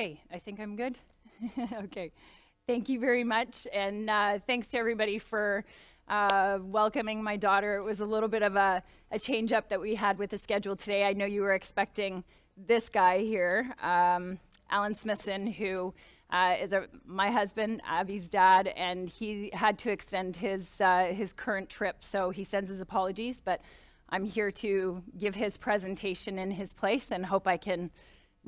Okay, I think I'm good. okay, thank you very much, and uh, thanks to everybody for uh, welcoming my daughter. It was a little bit of a, a, change up that we had with the schedule today. I know you were expecting this guy here, um, Alan Smithson, who uh, is a, my husband, Abby's dad, and he had to extend his, uh, his current trip, so he sends his apologies, but I'm here to give his presentation in his place and hope I can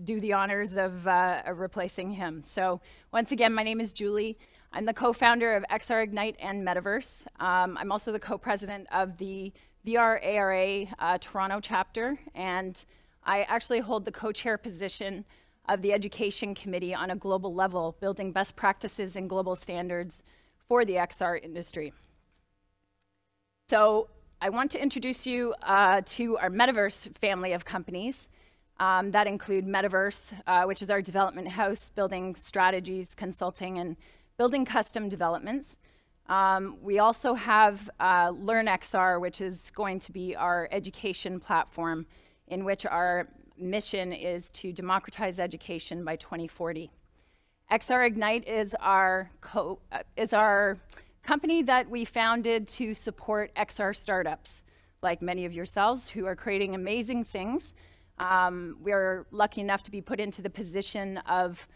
do the honors of, uh, replacing him. So once again, my name is Julie. I'm the co-founder of XR Ignite and MetaVRse. Um, I'm also the co-president of the VR ARA uh, Toronto chapter, and I actually hold the co-chair position of the Education Committee on a global level, building best practices and global standards for the XR industry. So I want to introduce you uh, to our MetaVRse family of companies. Um, that include MetaVRse, uh, which is our development house, building strategies, consulting, and building custom developments. Um, we also have uh, LearnXR, which is going to be our education platform in which our mission is to democratize education by 2040. XR Ignite is our, co uh, is our company that we founded to support XR startups, like many of yourselves who are creating amazing things. Um, we're lucky enough to be put into the position of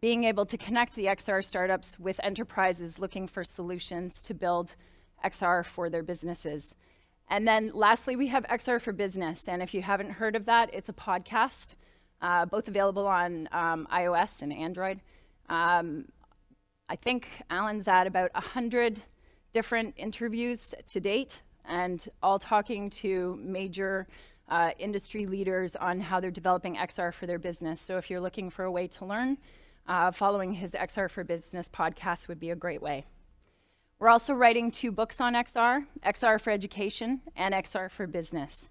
being able to connect the XR startups with enterprises looking for solutions to build XR for their businesses. And then lastly, we have XR for Business. And if you haven't heard of that, it's a podcast, uh, both available on um, iOS and Android. Um, I think Alan's at about 100 different interviews to date, and all talking to major uh, industry leaders on how they're developing XR for their business. So if you're looking for a way to learn, uh, following his XR for Business podcast would be a great way. We're also writing two books on XR, XR for Education and XR for Business.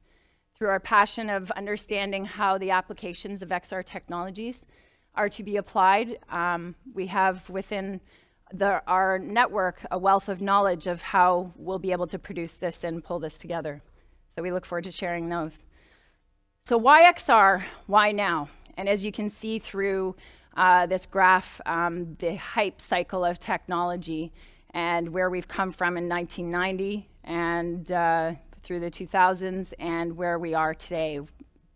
Through our passion of understanding how the applications of XR technologies are to be applied, um, we have within the, our network a wealth of knowledge of how we'll be able to produce this and pull this together. So we look forward to sharing those. So why XR? Why now? And as you can see through uh, this graph, um, the hype cycle of technology and where we've come from in 1990 and uh, through the 2000s and where we are today,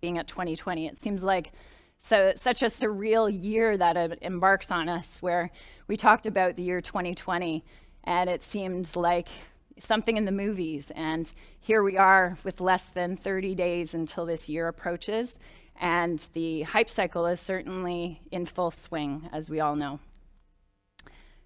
being at 2020. It seems like so such a surreal year that it embarks on us where we talked about the year 2020 and it seemed like something in the movies and here we are with less than 30 days until this year approaches and the hype cycle is certainly in full swing as we all know.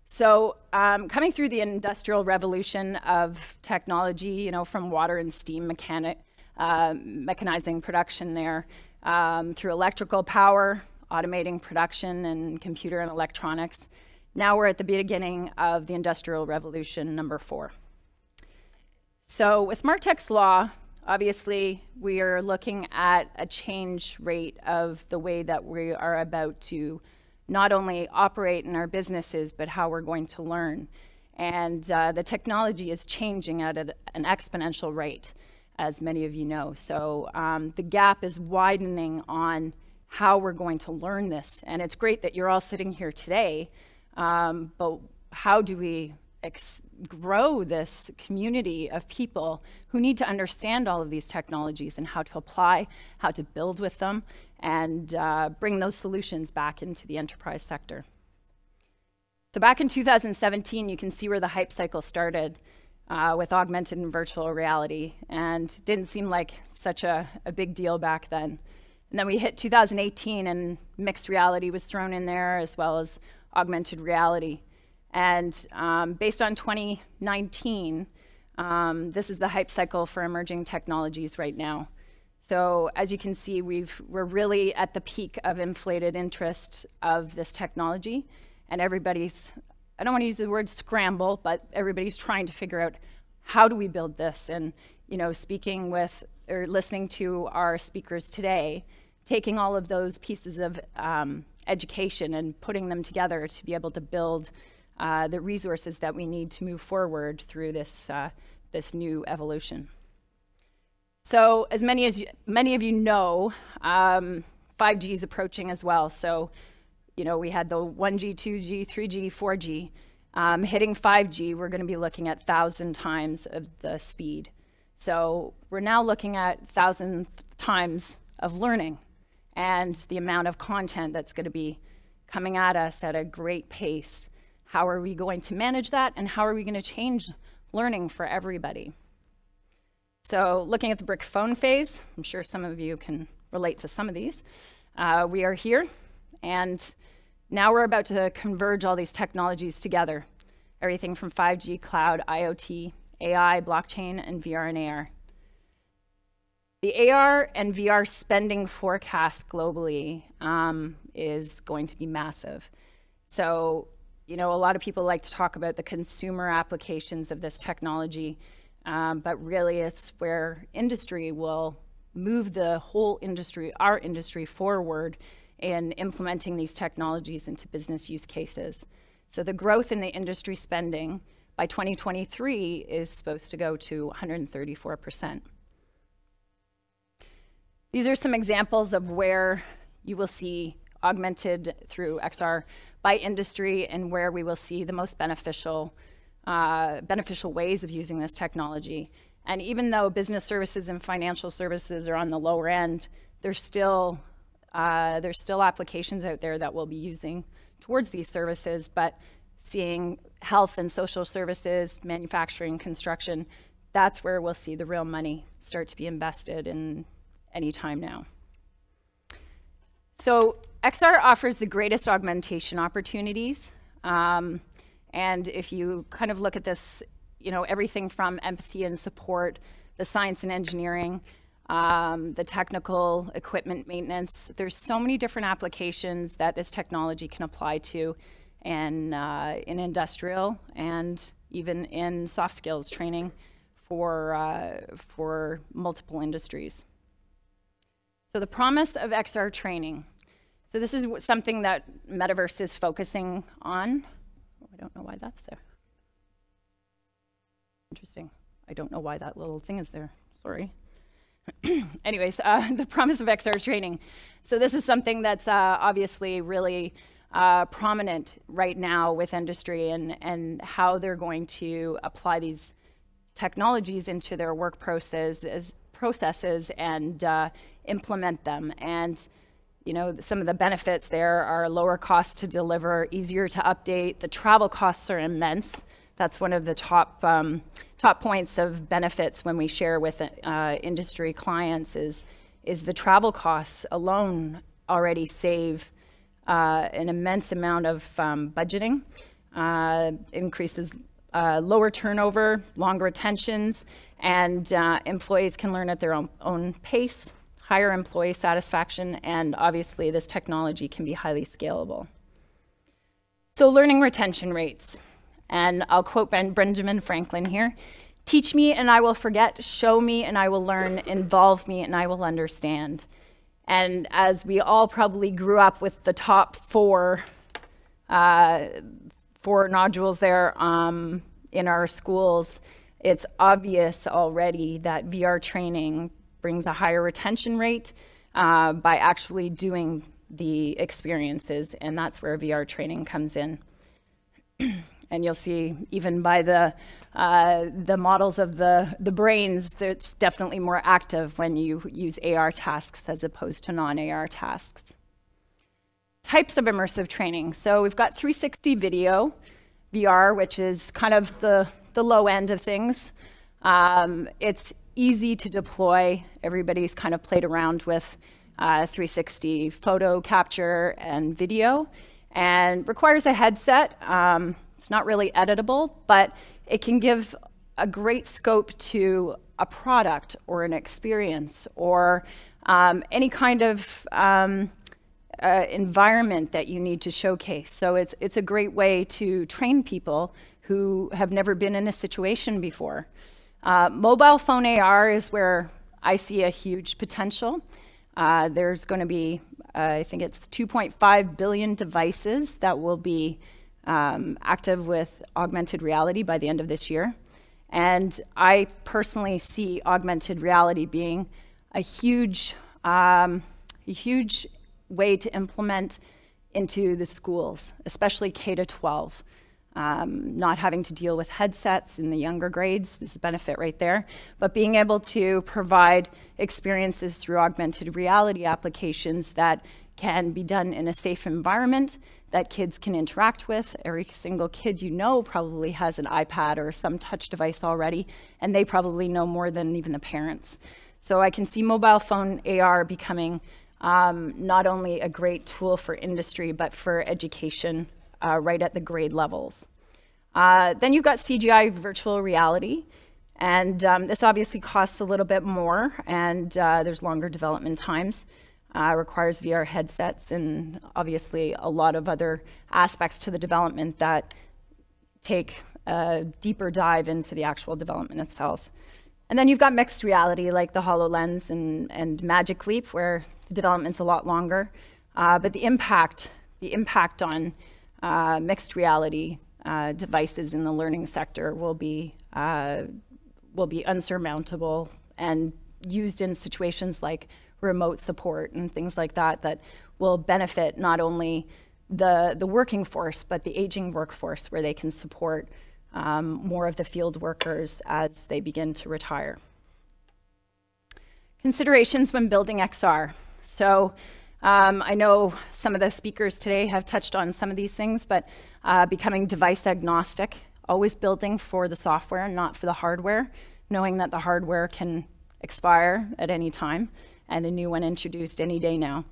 So um, coming through the industrial revolution of technology, you know, from water and steam mechanic, uh, mechanizing production there, um, through electrical power, automating production and computer and electronics. Now we're at the beginning of the industrial revolution number four. So with Martec's law, obviously we are looking at a change rate of the way that we are about to not only operate in our businesses, but how we're going to learn. And uh, the technology is changing at a, an exponential rate, as many of you know. So um, the gap is widening on how we're going to learn this. And it's great that you're all sitting here today, um, but how do we grow this community of people who need to understand all of these technologies and how to apply, how to build with them, and uh, bring those solutions back into the enterprise sector. So back in 2017, you can see where the hype cycle started uh, with augmented and virtual reality, and didn't seem like such a, a big deal back then. And then we hit 2018, and mixed reality was thrown in there, as well as augmented reality. And um, based on 2019, um, this is the hype cycle for emerging technologies right now. So as you can see, we've, we're really at the peak of inflated interest of this technology, and everybody's, I don't want to use the word scramble, but everybody's trying to figure out how do we build this? And, you know, speaking with, or listening to our speakers today, taking all of those pieces of um, education and putting them together to be able to build uh, the resources that we need to move forward through this, uh, this new evolution. So as many, as you, many of you know, um, 5G is approaching as well. So you know, we had the 1G, 2G, 3G, 4G. Um, hitting 5G, we're going to be looking at 1,000 times of the speed. So we're now looking at 1,000 times of learning and the amount of content that's going to be coming at us at a great pace. How are we going to manage that and how are we going to change learning for everybody? So looking at the brick phone phase, I'm sure some of you can relate to some of these. Uh, we are here and now we're about to converge all these technologies together. Everything from 5G, cloud, IoT, AI, blockchain, and VR and AR. The AR and VR spending forecast globally um, is going to be massive. So, you know, a lot of people like to talk about the consumer applications of this technology, um, but really it's where industry will move the whole industry, our industry, forward in implementing these technologies into business use cases. So the growth in the industry spending by 2023 is supposed to go to 134%. These are some examples of where you will see augmented through XR by industry and where we will see the most beneficial, uh, beneficial ways of using this technology. And even though business services and financial services are on the lower end, there's still, uh, there's still applications out there that we'll be using towards these services, but seeing health and social services, manufacturing, construction, that's where we'll see the real money start to be invested in any time now. So XR offers the greatest augmentation opportunities. Um, and if you kind of look at this, you know, everything from empathy and support, the science and engineering, um, the technical equipment maintenance, there's so many different applications that this technology can apply to in, uh, in industrial and even in soft skills training for, uh, for multiple industries. So the promise of XR training. So this is something that MetaVRse is focusing on. Oh, I don't know why that's there. Interesting. I don't know why that little thing is there. Sorry. Anyways, uh, the promise of XR training. So this is something that's uh, obviously really uh, prominent right now with industry and, and how they're going to apply these technologies into their work processes, processes and uh, implement them. And you know, some of the benefits there are lower costs to deliver, easier to update. The travel costs are immense. That's one of the top um, top points of benefits when we share with uh, industry clients is is the travel costs alone already save uh, an immense amount of um, budgeting, uh, increases uh, lower turnover, longer retentions, and uh, employees can learn at their own, own pace, higher employee satisfaction, and obviously this technology can be highly scalable. So learning retention rates, and I'll quote ben Benjamin Franklin here, teach me and I will forget, show me and I will learn, involve me and I will understand. And as we all probably grew up with the top four, uh, four nodules there um, in our schools, it's obvious already that VR training brings a higher retention rate uh, by actually doing the experiences, and that's where VR training comes in. and you'll see even by the uh, the models of the, the brains, it's definitely more active when you use AR tasks as opposed to non-AR tasks. Types of immersive training. So we've got 360 video, VR, which is kind of the, the low end of things. Um, it's easy to deploy. Everybody's kind of played around with uh, 360 photo capture and video and requires a headset. Um, it's not really editable, but it can give a great scope to a product or an experience or um, any kind of um, uh, environment that you need to showcase. So it's, it's a great way to train people who have never been in a situation before. Uh, mobile phone AR is where I see a huge potential. Uh, there's going to be, uh, I think it's 2.5 billion devices that will be um, active with augmented reality by the end of this year. And I personally see augmented reality being a huge, um, a huge way to implement into the schools, especially K to 12. Um, not having to deal with headsets in the younger grades is a benefit right there, but being able to provide experiences through augmented reality applications that can be done in a safe environment that kids can interact with. Every single kid you know probably has an iPad or some touch device already, and they probably know more than even the parents. So I can see mobile phone AR becoming um, not only a great tool for industry, but for education uh, right at the grade levels. Uh, then you've got CGI virtual reality. And um, this obviously costs a little bit more, and uh, there's longer development times. Uh, requires VR headsets, and obviously a lot of other aspects to the development that take a deeper dive into the actual development itself. And then you've got mixed reality like the HoloLens and, and Magic Leap, where the development's a lot longer. Uh, but the impact, the impact on uh, mixed reality uh, devices in the learning sector will be, uh, will be unsurmountable and used in situations like remote support and things like that that will benefit not only the, the working force, but the aging workforce where they can support um, more of the field workers as they begin to retire. Considerations when building XR. So um, I know some of the speakers today have touched on some of these things, but uh, becoming device agnostic, always building for the software and not for the hardware, knowing that the hardware can expire at any time and a new one introduced any day now.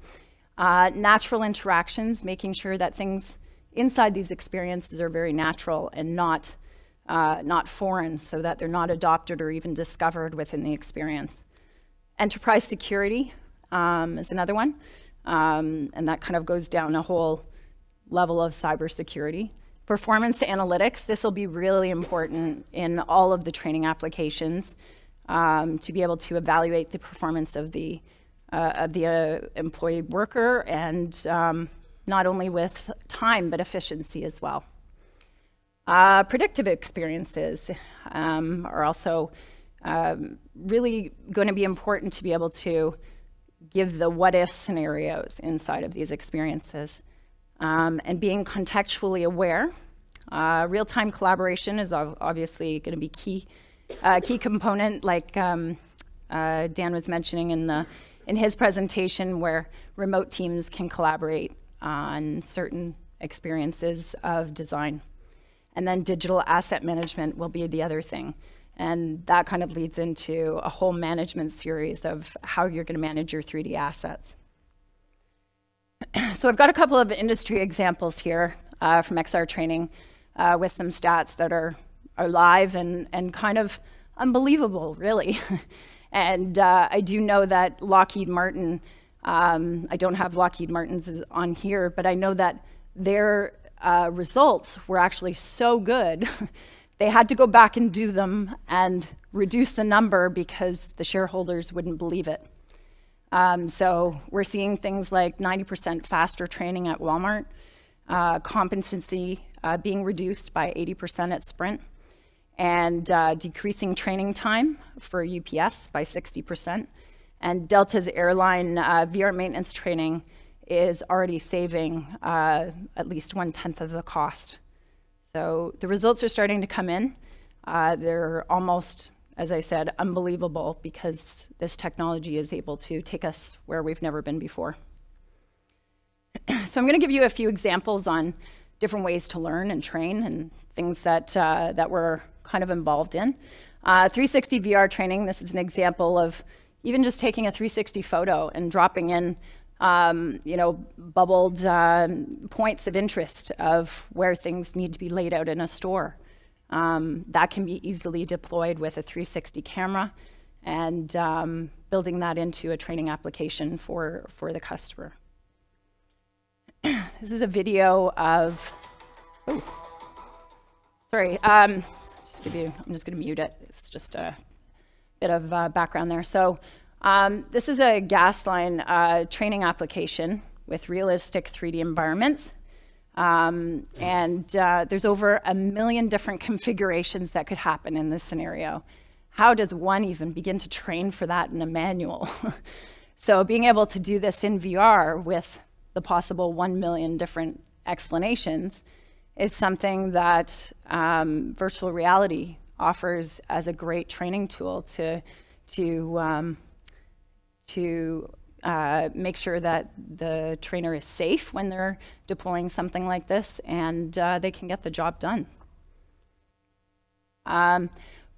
Uh, natural interactions, making sure that things inside these experiences are very natural and not, uh, not foreign so that they're not adopted or even discovered within the experience. Enterprise security um, is another one, um, and that kind of goes down a whole level of cybersecurity. Performance analytics, this will be really important in all of the training applications um, to be able to evaluate the performance of the, uh, of the uh, employee worker and um, not only with time, but efficiency as well. Uh, predictive experiences um, are also um, really going to be important to be able to give the what if scenarios inside of these experiences. Um, and being contextually aware. Uh, real time collaboration is obviously going to be key a key component, like um, uh, Dan was mentioning in, the, in his presentation, where remote teams can collaborate on certain experiences of design. And then digital asset management will be the other thing. And that kind of leads into a whole management series of how you're going to manage your 3D assets. so I've got a couple of industry examples here uh, from XR training uh, with some stats that are are live and, and kind of unbelievable, really. and uh, I do know that Lockheed Martin, um, I don't have Lockheed Martin's on here, but I know that their uh, results were actually so good, they had to go back and do them and reduce the number because the shareholders wouldn't believe it. Um, so we're seeing things like 90% faster training at Walmart, uh, competency uh, being reduced by 80% at Sprint and uh, decreasing training time for UPS by 60%. And Delta's airline uh, VR maintenance training is already saving uh, at least one tenth of the cost. So the results are starting to come in. Uh, they're almost, as I said, unbelievable because this technology is able to take us where we've never been before. so I'm going to give you a few examples on different ways to learn and train and things that, uh, that we're kind of involved in. Uh, 360 VR training, this is an example of even just taking a 360 photo and dropping in um, you know, bubbled um, points of interest of where things need to be laid out in a store. Um, that can be easily deployed with a 360 camera and um, building that into a training application for, for the customer. this is a video of, oh, sorry, um, just give you, I'm just going to mute it. It's just a bit of uh, background there. So um, this is a Gasline uh, training application with realistic 3D environments. Um, and uh, there's over a million different configurations that could happen in this scenario. How does one even begin to train for that in a manual? so being able to do this in VR with the possible 1 million different explanations is something that um, virtual reality offers as a great training tool to, to, um, to uh, make sure that the trainer is safe when they're deploying something like this and uh, they can get the job done. Um,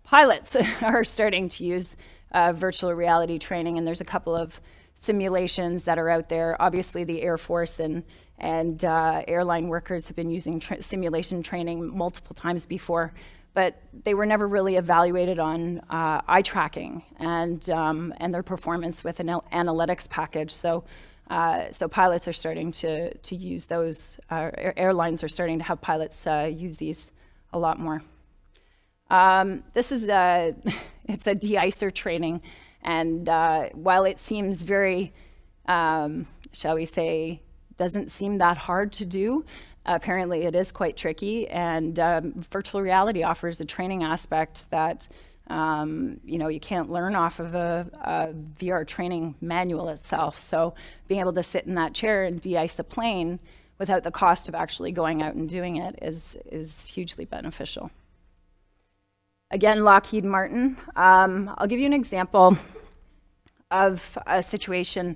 pilots are starting to use uh, virtual reality training, and there's a couple of simulations that are out there. Obviously, the Air Force and and uh, airline workers have been using tra simulation training multiple times before, but they were never really evaluated on uh, eye tracking and um, and their performance with an analytics package. So. Uh, so pilots are starting to, to use those, uh, airlines are starting to have pilots uh, use these a lot more. Um, this is a, it's a de-icer training, and uh, while it seems very, um, shall we say, doesn't seem that hard to do, apparently it is quite tricky, and um, virtual reality offers a training aspect that um, you know, you can't learn off of a, a, VR training manual itself. So being able to sit in that chair and de-ice a plane without the cost of actually going out and doing it is, is hugely beneficial. Again, Lockheed Martin. Um, I'll give you an example of a situation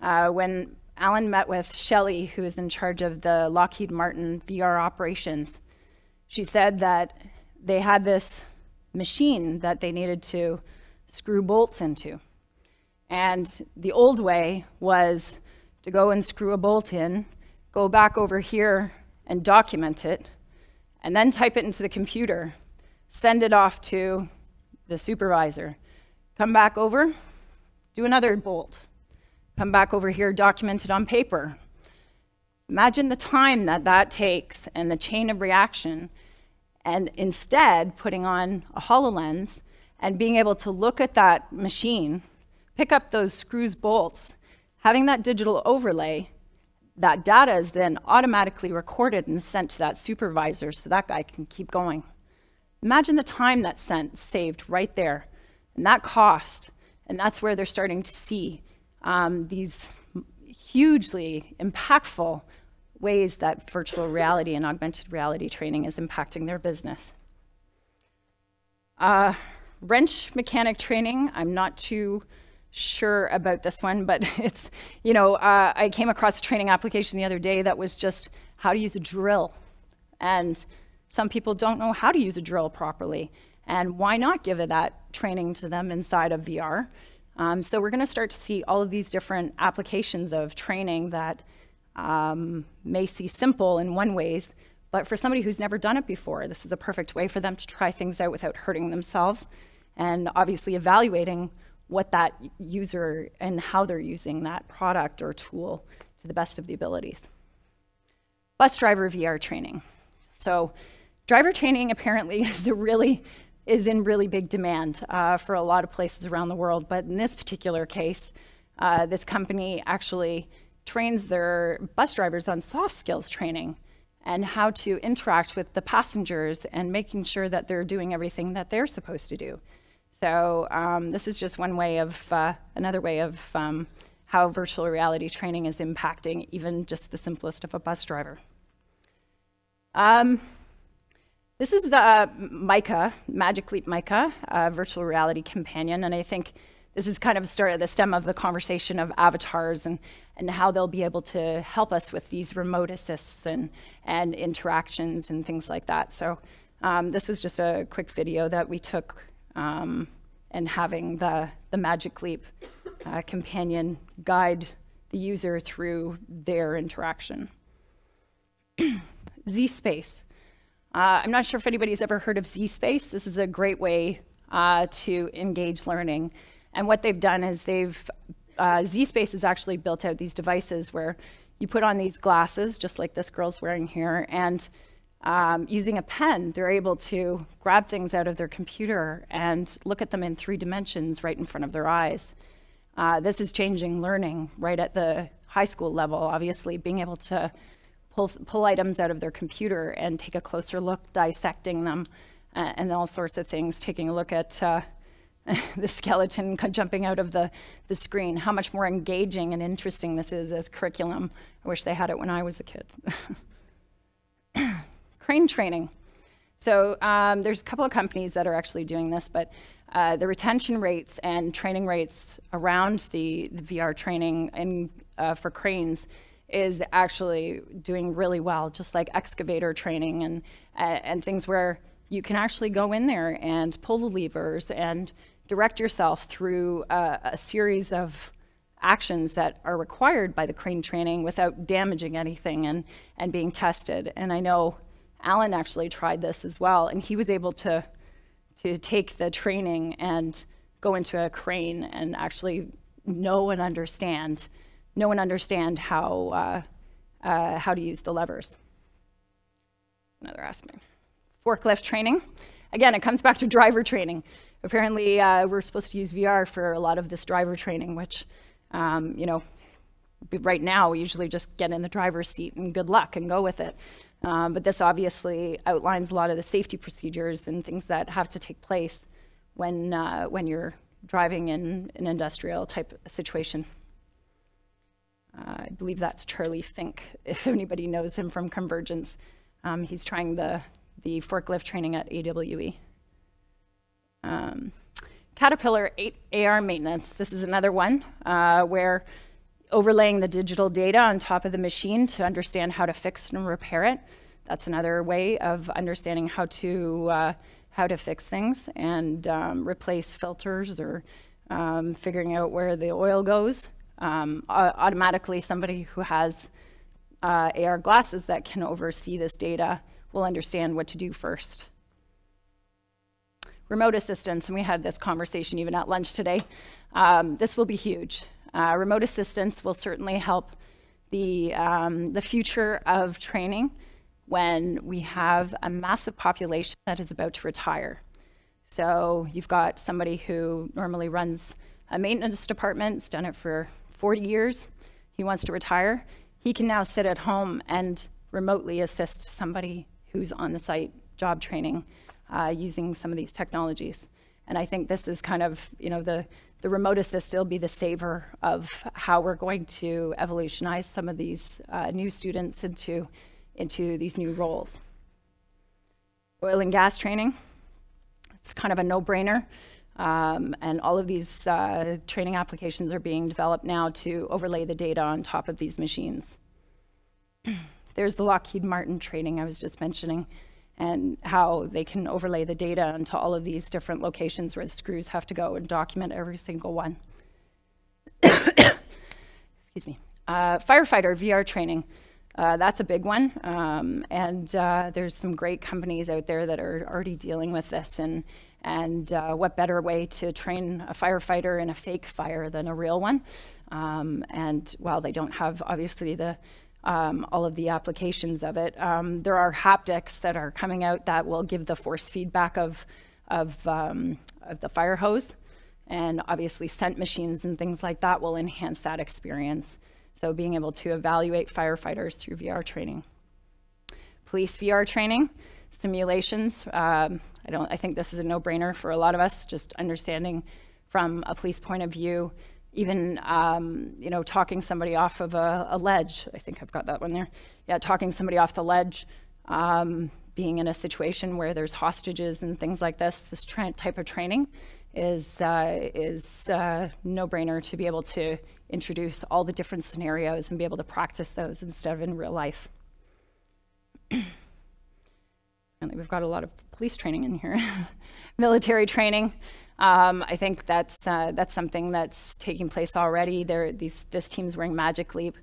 uh, when Alan met with Shelley, who is in charge of the Lockheed Martin VR operations. She said that they had this machine that they needed to screw bolts into. And the old way was to go and screw a bolt in, go back over here and document it, and then type it into the computer send it off to the supervisor. Come back over, do another bolt. Come back over here, documented on paper. Imagine the time that that takes and the chain of reaction, and instead putting on a HoloLens and being able to look at that machine, pick up those screws, bolts, having that digital overlay, that data is then automatically recorded and sent to that supervisor so that guy can keep going. Imagine the time that's sent, saved right there, and that cost. And that's where they're starting to see um, these hugely impactful ways that virtual reality and augmented reality training is impacting their business. Uh, wrench mechanic training, I'm not too sure about this one, but it's, you know, uh, I came across a training application the other day that was just how to use a drill. And some people don't know how to use a drill properly. And why not give that training to them inside of VR? Um, so we're going to start to see all of these different applications of training that um, may seem simple in one ways, but for somebody who's never done it before, this is a perfect way for them to try things out without hurting themselves and obviously evaluating what that user and how they're using that product or tool to the best of the abilities. Bus driver VR training. So Driver training apparently is a really is in really big demand uh, for a lot of places around the world, but in this particular case, uh, this company actually trains their bus drivers on soft skills training and how to interact with the passengers and making sure that they're doing everything that they're supposed to do. So um, this is just one way of, uh, another way of um, how virtual reality training is impacting even just the simplest of a bus driver. Um, this is the uh, Mica, Magic Leap Mica, virtual reality companion, and I think this is kind of the stem of the conversation of avatars and, and how they'll be able to help us with these remote assists and, and interactions and things like that. So um, this was just a quick video that we took um, and having the, the Magic Leap uh, companion guide the user through their interaction. zSpace. Uh, I'm not sure if anybody's ever heard of zSpace. This is a great way uh, to engage learning. And what they've done is they've, uh, zSpace has actually built out these devices where you put on these glasses, just like this girl's wearing here, and um, using a pen, they're able to grab things out of their computer and look at them in three dimensions right in front of their eyes. Uh, this is changing learning right at the high school level, obviously, being able to pull, pull items out of their computer and take a closer look, dissecting them, uh, and all sorts of things, taking a look at uh, the skeleton jumping out of the, the screen, how much more engaging and interesting this is as curriculum. I wish they had it when I was a kid. Crane training. So um, there's a couple of companies that are actually doing this, but uh, the retention rates and training rates around the, the VR training and uh, for cranes is actually doing really well, just like excavator training and, uh, and things where you can actually go in there and pull the levers and direct yourself through a, a series of actions that are required by the crane training without damaging anything and, and being tested. And I know Alan actually tried this as well, and he was able to to take the training and go into a crane and actually know and understand, know one understand how, uh, uh, how to use the levers. Another aspect. Forklift training. Again, it comes back to driver training. Apparently, uh, we're supposed to use VR for a lot of this driver training, which, um, you know, right now we usually just get in the driver's seat and good luck and go with it. Um, but this obviously outlines a lot of the safety procedures and things that have to take place when, uh, when you're driving in an industrial type situation. Uh, I believe that's Charlie Fink, if anybody knows him from Convergence. Um, he's trying the, the forklift training at AWE. Um, Caterpillar 8 AR maintenance. This is another one uh, where overlaying the digital data on top of the machine to understand how to fix and repair it. That's another way of understanding how to uh, how to fix things and um, replace filters or um, figuring out where the oil goes. Um, automatically, somebody who has uh, AR glasses that can oversee this data will understand what to do first. Remote assistance, and we had this conversation even at lunch today. Um, this will be huge. Uh, remote assistance will certainly help the, um, the future of training when we have a massive population that is about to retire. So you've got somebody who normally runs a maintenance department, has done it for 40 years, he wants to retire. He can now sit at home and remotely assist somebody who's on the site job training uh, using some of these technologies. And I think this is kind of, you know, the, the remote assist will be the saver of how we're going to evolutionize some of these uh, new students into, into these new roles. Oil and gas training, it's kind of a no-brainer. Um, and all of these uh, training applications are being developed now to overlay the data on top of these machines. There's the Lockheed Martin training I was just mentioning and how they can overlay the data onto all of these different locations where the screws have to go and document every single one. Excuse me. Uh, firefighter VR training. Uh, that's a big one. Um, and uh, there's some great companies out there that are already dealing with this. And, and uh, what better way to train a firefighter in a fake fire than a real one? Um, and while they don't have, obviously, the um, all of the applications of it. Um, there are haptics that are coming out that will give the force feedback of, of, um, of the fire hose. And obviously scent machines and things like that will enhance that experience. So being able to evaluate firefighters through VR training. Police VR training, simulations. Um, I, don't, I think this is a no-brainer for a lot of us, just understanding from a police point of view even um, you know talking somebody off of a, a, ledge. I think I've got that one there. Yeah, talking somebody off the ledge, um, being in a situation where there's hostages and things like this. This type of training is uh, is uh, no brainer to be able to introduce all the different scenarios and be able to practice those instead of in real life. we've got a lot of police training in here, military training. Um, I think that's uh, that's something that's taking place already. There, these this team's wearing Magic Leap,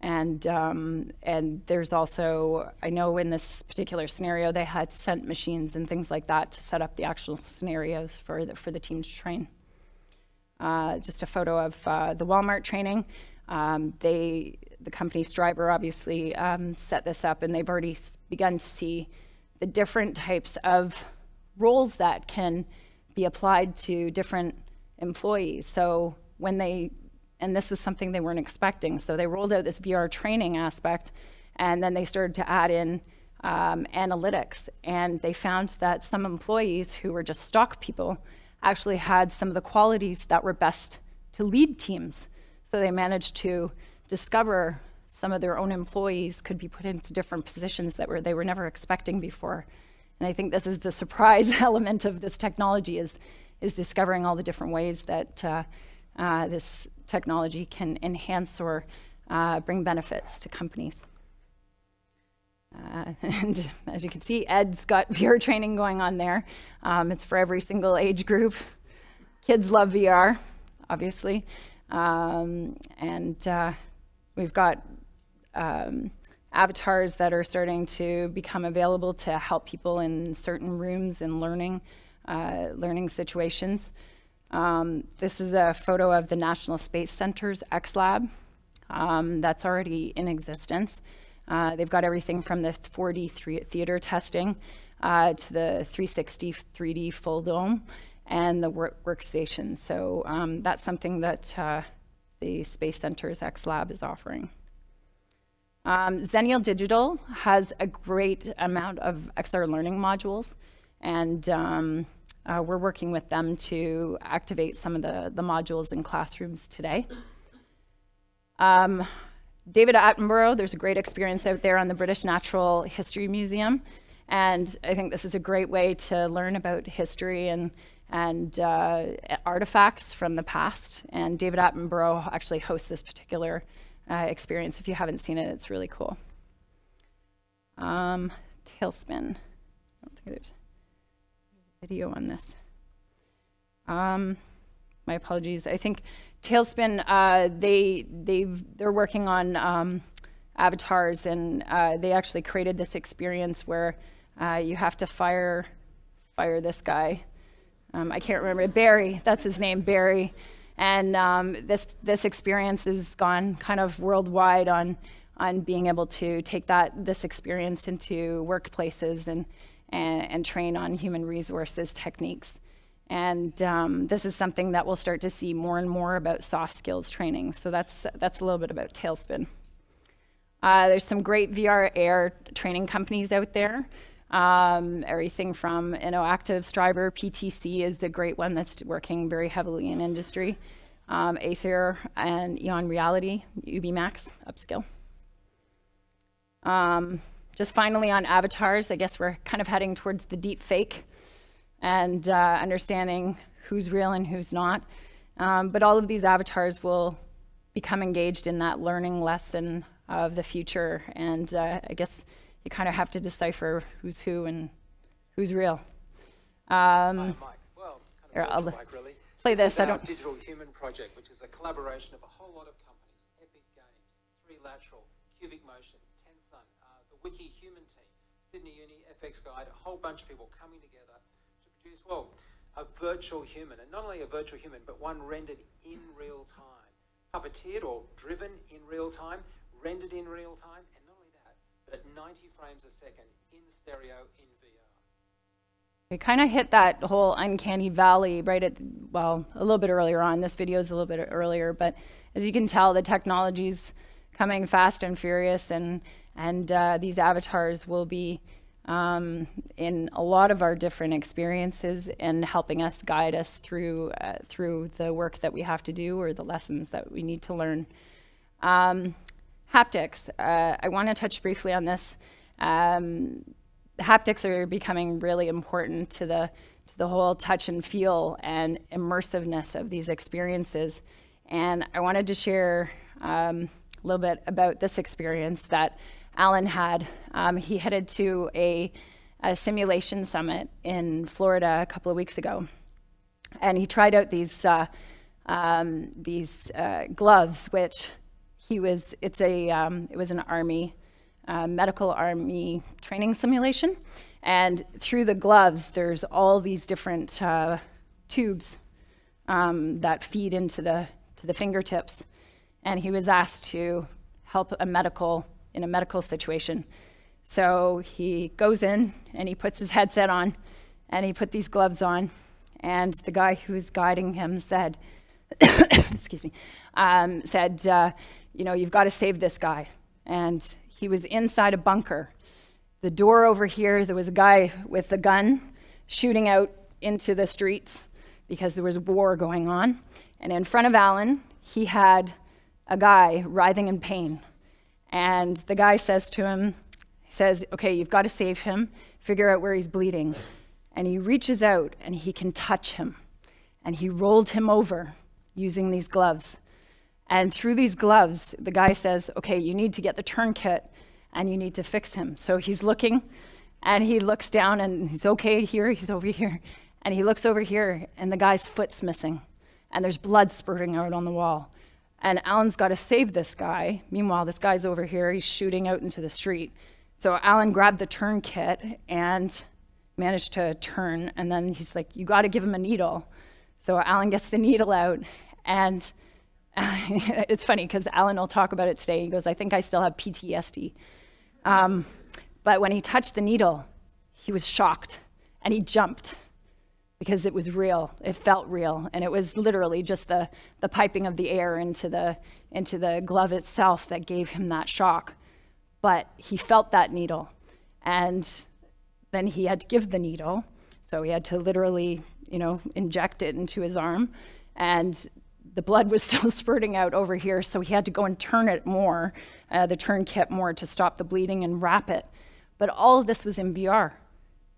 and um, and there's also I know in this particular scenario they had scent machines and things like that to set up the actual scenarios for the, for the team to train. Uh, just a photo of uh, the Walmart training. Um, they the company's driver obviously um, set this up, and they've already begun to see the different types of roles that can be applied to different employees. So when they, and this was something they weren't expecting, so they rolled out this VR training aspect, and then they started to add in um, analytics, and they found that some employees who were just stock people actually had some of the qualities that were best to lead teams. So they managed to discover some of their own employees could be put into different positions that were they were never expecting before. And I think this is the surprise element of this technology is, is discovering all the different ways that uh, uh, this technology can enhance or uh, bring benefits to companies. Uh, and as you can see, Ed's got VR training going on there. Um, it's for every single age group. Kids love VR, obviously. Um, and uh, we've got um, avatars that are starting to become available to help people in certain rooms and learning, uh, learning situations. Um, this is a photo of the National Space Center's X-Lab um, that's already in existence. Uh, they've got everything from the 4D theater testing uh, to the 360 3D full dome and the work workstation. So um, that's something that uh, the Space Center's X Lab is offering. Um, Xennial Digital has a great amount of XR learning modules, and um, uh, we're working with them to activate some of the, the modules in classrooms today. Um, David Attenborough, there's a great experience out there on the British Natural History Museum. And I think this is a great way to learn about history and, and uh, artifacts from the past. And David Attenborough actually hosts this particular uh, experience. If you haven't seen it, it's really cool. Um, Talespin. I don't think there's, video on this. Um, my apologies. I think Talespin, uh, they they they're working on um, avatars, and uh, they actually created this experience where uh, you have to fire fire this guy. Um, I can't remember Barry. That's his name, Barry. And um, this this experience has gone kind of worldwide on on being able to take that this experience into workplaces and and, and train on human resources techniques. And um, this is something that we'll start to see more and more about soft skills training. So that's, that's a little bit about Talespin. Uh, there's some great VR air training companies out there. Um, everything from you know, Active Strivr, PTC is a great one that's working very heavily in industry. Um, Atheer and Eon Reality, UbiMax, upskill. Um, just finally on avatars, I guess we're kind of heading towards the deep fake and uh, understanding who's real and who's not. Um, but all of these avatars will become engaged in that learning lesson of the future. And uh, I guess you kind of have to decipher who's who and who's real. Um, well, kind of I'll really. play this. this I don't. Digital Human Project, which is a collaboration of a whole lot of companies: Epic Games, Three Lateral, Cubic Motion, uh, the Wiki Human Team, Sydney Uni, FX Guide, a whole bunch of people coming together to produce, well. A virtual human, and not only a virtual human, but one rendered in real time, puppeteered or driven in real time, rendered in real time, and not only that, but at 90 frames a second in stereo in VR. We kind of hit that whole uncanny valley right at, well, a little bit earlier on. This video is a little bit earlier, but as you can tell, the technology's coming fast and furious, and, and uh, these avatars will be um, in a lot of our different experiences and helping us guide us through uh, through the work that we have to do or the lessons that we need to learn. Um, haptics. Uh, I want to touch briefly on this. Um, haptics are becoming really important to the to the whole touch and feel and immersiveness of these experiences. And I wanted to share um, a little bit about this experience that Alan had. Um, he headed to a, a, simulation summit in Florida a couple of weeks ago, and he tried out these uh, um, these uh, gloves, which he was. It's a um, it was an army uh, medical army training simulation, and through the gloves, there's all these different uh, tubes um, that feed into the to the fingertips, and he was asked to help a medical in a medical situation. So he goes in and he puts his headset on and he put these gloves on. And the guy who was guiding him said, excuse me, um, said, uh, you know, you've got to save this guy. And he was inside a bunker. The door over here, there was a guy with a gun shooting out into the streets because there was war going on. And in front of Alan, he had a guy writhing in pain. And the guy says to him, he says, Okay, you've got to save him, figure out where he's bleeding. And he reaches out and he can touch him. And he rolled him over using these gloves. And through these gloves, the guy says, Okay, you need to get the tourniquet and you need to fix him. So he's looking and he looks down and he's okay here, he's over here. And he looks over here and the guy's foot's missing and there's blood spurting out on the wall. And Alan's got to save this guy. Meanwhile, this guy's over here, he's shooting out into the street. So Alan grabbed the tourniquet and managed to turn. And then he's like, You got to give him a needle. So Alan gets the needle out. And it's funny because Alan will talk about it today. He goes, I think I still have PTSD. Um, but when he touched the needle, he was shocked and he jumped because it was real. It felt real. And it was literally just the, the piping of the air into the, into the glove itself that gave him that shock. But he felt that needle. And then he had to give the needle. So he had to literally, you know, inject it into his arm. And the blood was still spurting out over here, so he had to go and turn it more, uh, the tourniquet more to stop the bleeding and wrap it. But all of this was in VR,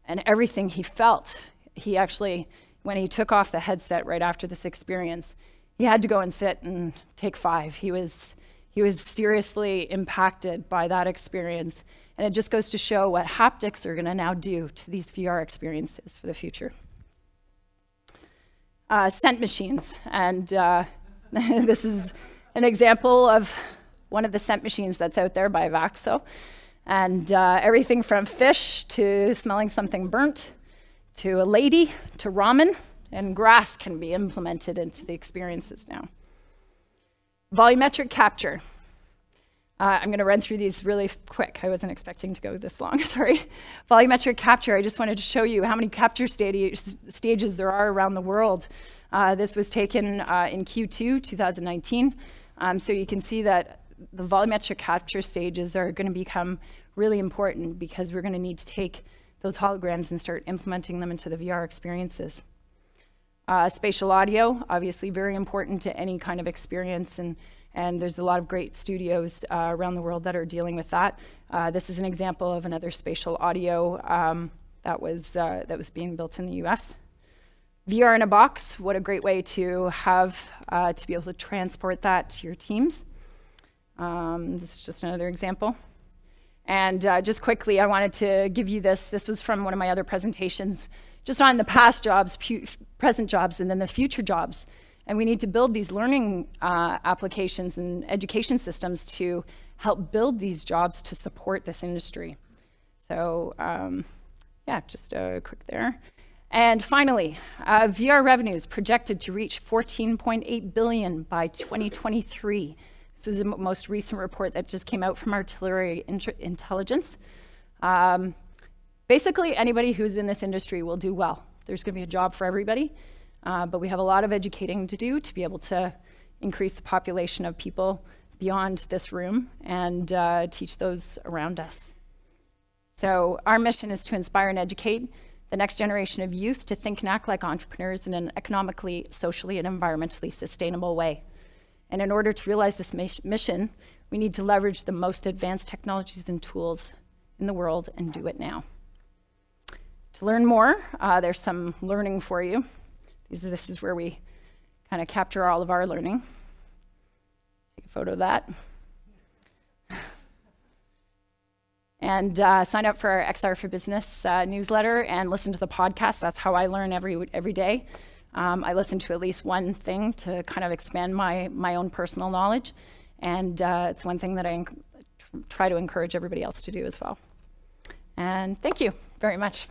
and everything he felt, he actually, when he took off the headset right after this experience, he had to go and sit and take five. He was, he was seriously impacted by that experience, and it just goes to show what haptics are going to now do to these VR experiences for the future uh, scent machines. And uh, this is an example of one of the scent machines that's out there by VAQSO. And uh, everything from fish to smelling something burnt to a lady to ramen and grass can be implemented into the experiences now. Volumetric capture. Uh, I'm going to run through these really quick. I wasn't expecting to go this long, sorry. Volumetric capture, I just wanted to show you how many capture stages there are around the world. Uh, this was taken uh, in Q2 2019. Um, so you can see that the volumetric capture stages are going to become really important because we're going to need to take those holograms and start implementing them into the VR experiences. Uh, spatial audio, obviously very important to any kind of experience and and there's a lot of great studios uh, around the world that are dealing with that. Uh, this is an example of another spatial audio um, that, was, uh, that was being built in the US. VR in a box, what a great way to have, uh, to be able to transport that to your teams. Um, this is just another example. And uh, just quickly, I wanted to give you this. This was from one of my other presentations, just on the past jobs, present jobs, and then the future jobs. And we need to build these learning uh, applications and education systems to help build these jobs to support this industry. So um, yeah, just a quick there. And finally, uh, VR revenues projected to reach 14.8 billion by 2023. This was the most recent report that just came out from Artillery Intelligence. Um, basically, anybody who's in this industry will do well. There's going to be a job for everybody. Uh, but we have a lot of educating to do to be able to increase the population of people beyond this room and uh, teach those around us. So our mission is to inspire and educate the next generation of youth to think and act like entrepreneurs in an economically, socially, and environmentally sustainable way. And in order to realize this mission, we need to leverage the most advanced technologies and tools in the world and do it now. To learn more, uh, there's some learning for you. This is where we kind of capture all of our learning. Take a photo of that. and uh, sign up for our XR for Business uh, newsletter and listen to the podcast. That's how I learn every, every day. Um, I listen to at least one thing to kind of expand my, my own personal knowledge. And uh, it's one thing that I try to encourage everybody else to do as well. And thank you very much.